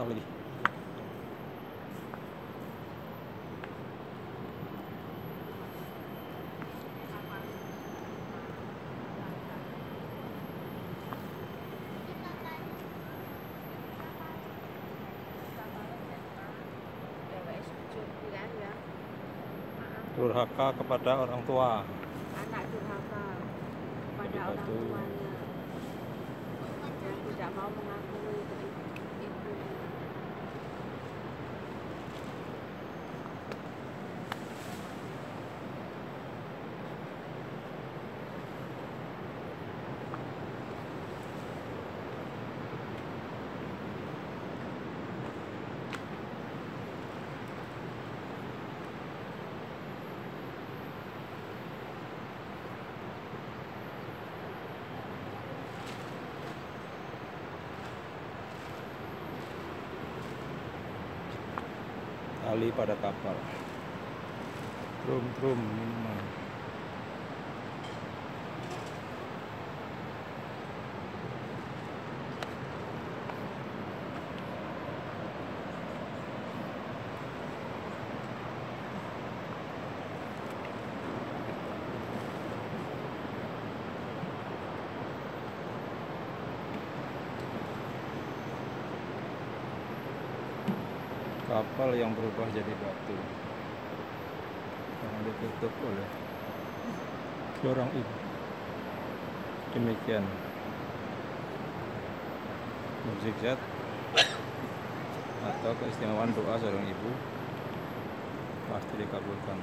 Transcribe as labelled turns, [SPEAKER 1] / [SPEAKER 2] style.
[SPEAKER 1] tali durhaka kepada orang tua.
[SPEAKER 2] Anak durhaka kepada orang tuanya. Yang tidak mau mengakui ibu
[SPEAKER 1] tali pada kapal. Drum drum minuman kapal yang berubah jadi batu. Karena ditutup oleh seorang ibu. Demikian. Mukjizat atau keistimewaan doa seorang ibu. Pasti dikabulkan